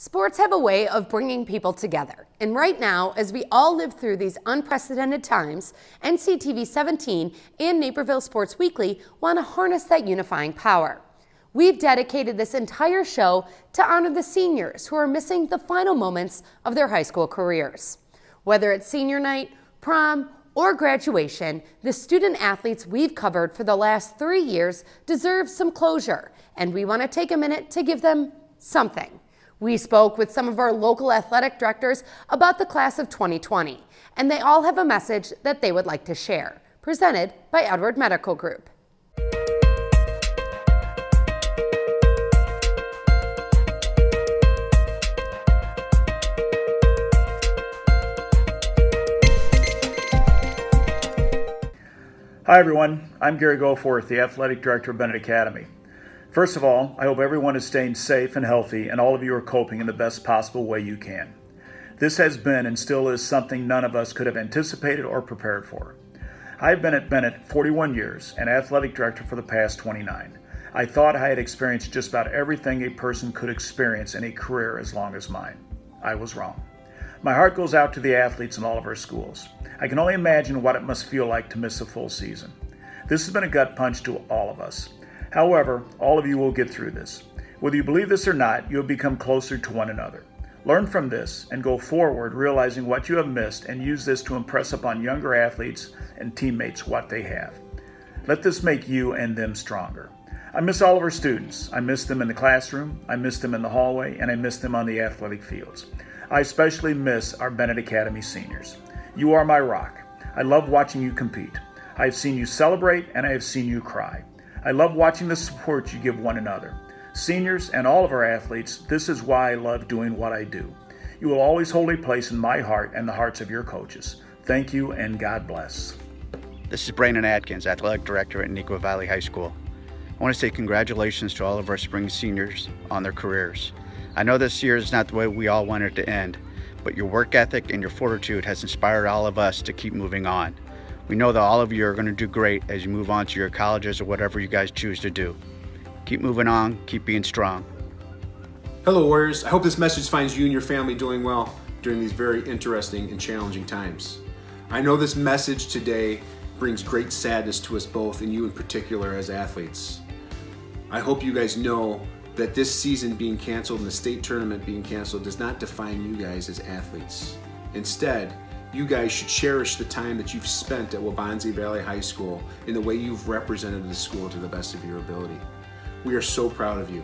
Sports have a way of bringing people together. And right now, as we all live through these unprecedented times, NCTV 17 and Naperville Sports Weekly want to harness that unifying power. We've dedicated this entire show to honor the seniors who are missing the final moments of their high school careers. Whether it's senior night, prom, or graduation, the student athletes we've covered for the last three years deserve some closure, and we want to take a minute to give them something. We spoke with some of our local athletic directors about the class of 2020, and they all have a message that they would like to share, presented by Edward Medical Group. Hi everyone, I'm Gary Goforth, the Athletic Director of Benet Academy. First of all, I hope everyone is staying safe and healthy and all of you are coping in the best possible way you can. This has been and still is something none of us could have anticipated or prepared for. I've been at Benet 41 years and athletic director for the past 29. I thought I had experienced just about everything a person could experience in a career as long as mine. I was wrong. My heart goes out to the athletes in all of our schools. I can only imagine what it must feel like to miss a full season. This has been a gut punch to all of us. However, all of you will get through this. Whether you believe this or not, you have become closer to one another. Learn from this and go forward realizing what you have missed and use this to impress upon younger athletes and teammates what they have. Let this make you and them stronger. I miss all of our students. I miss them in the classroom, I miss them in the hallway, and I miss them on the athletic fields. I especially miss our Benet Academy seniors. You are my rock. I love watching you compete. I have seen you celebrate and I have seen you cry. I love watching the support you give one another. Seniors and all of our athletes, this is why I love doing what I do. You will always hold a place in my heart and the hearts of your coaches. Thank you and God bless. This is Brandon Atkins, Athletic Director at Neuqua Valley High School. I want to say congratulations to all of our spring seniors on their careers. I know this year is not the way we all want it to end, but your work ethic and your fortitude has inspired all of us to keep moving on. We know that all of you are going to do great as you move on to your colleges or whatever you guys choose to do. Keep moving on, keep being strong. Hello, Warriors. I hope this message finds you and your family doing well during these very interesting and challenging times. I know this message today brings great sadness to us both, and you in particular as athletes. I hope you guys know that this season being canceled and the state tournament being canceled does not define you guys as athletes. Instead, you guys should cherish the time that you've spent at Waubonsee Valley High School in the way you've represented the school to the best of your ability. We are so proud of you.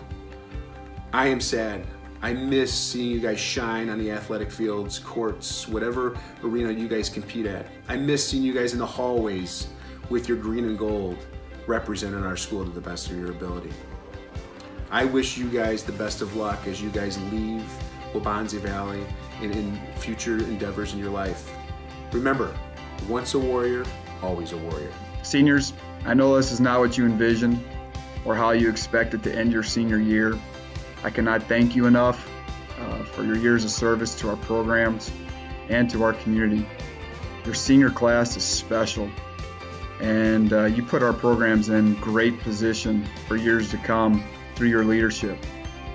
I am sad. I miss seeing you guys shine on the athletic fields, courts, whatever arena you guys compete at. I miss seeing you guys in the hallways with your green and gold representing our school to the best of your ability. I wish you guys the best of luck as you guys leave Waubonsee Valley in future endeavors in your life. Remember, once a warrior, always a warrior. Seniors, I know this is not what you envisioned or how you expected to end your senior year. I cannot thank you enough uh, for your years of service to our programs and to our community. Your senior class is special, and uh, you put our programs in great position for years to come through your leadership.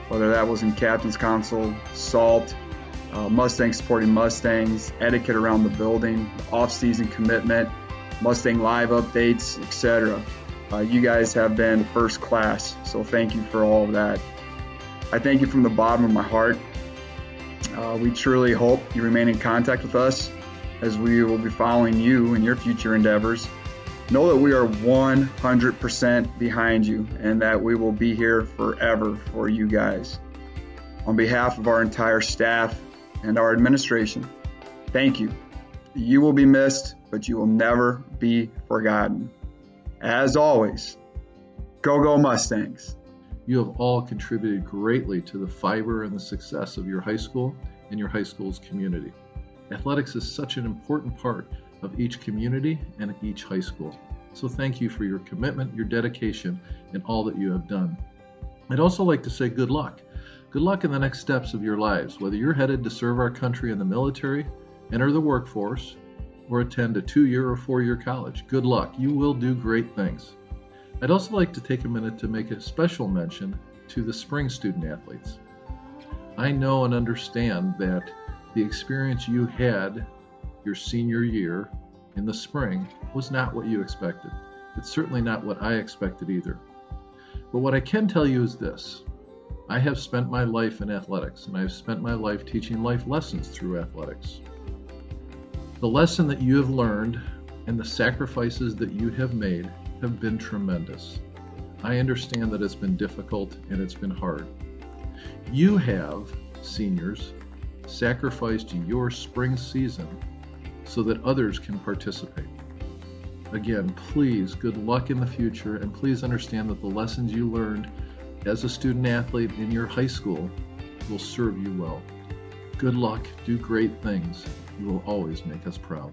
Whether that was in Captain's Council, SALT, uh, Mustang supporting Mustangs, etiquette around the building, off-season commitment, Mustang live updates, etc. Uh, you guys have been first class, so thank you for all of that. I thank you from the bottom of my heart. Uh, we truly hope you remain in contact with us as we will be following you in your future endeavors. Know that we are 100% behind you and that we will be here forever for you guys. On behalf of our entire staff and our administration, thank you. You will be missed, but you will never be forgotten. As always, go, go Mustangs. You have all contributed greatly to the fiber and the success of your high school and your high school's community. Athletics is such an important part of each community and each high school. So thank you for your commitment, your dedication, and all that you have done. I'd also like to say good luck. Good luck in the next steps of your lives, whether you're headed to serve our country in the military, enter the workforce, or attend a two year or four year college. Good luck. You will do great things. I'd also like to take a minute to make a special mention to the spring student athletes. I know and understand that the experience you had your senior year in the spring was not what you expected. It's certainly not what I expected either. But what I can tell you is this I have spent my life in athletics, and I've spent my life teaching life lessons through athletics. The lesson that you have learned and the sacrifices that you have made have been tremendous. I understand that it's been difficult and it's been hard. You have, seniors, sacrificed your spring season so that others can participate. Again, please, good luck in the future, and please understand that the lessons you learned as a student athlete in your high school will serve you well. Good luck, do great things. You will always make us proud.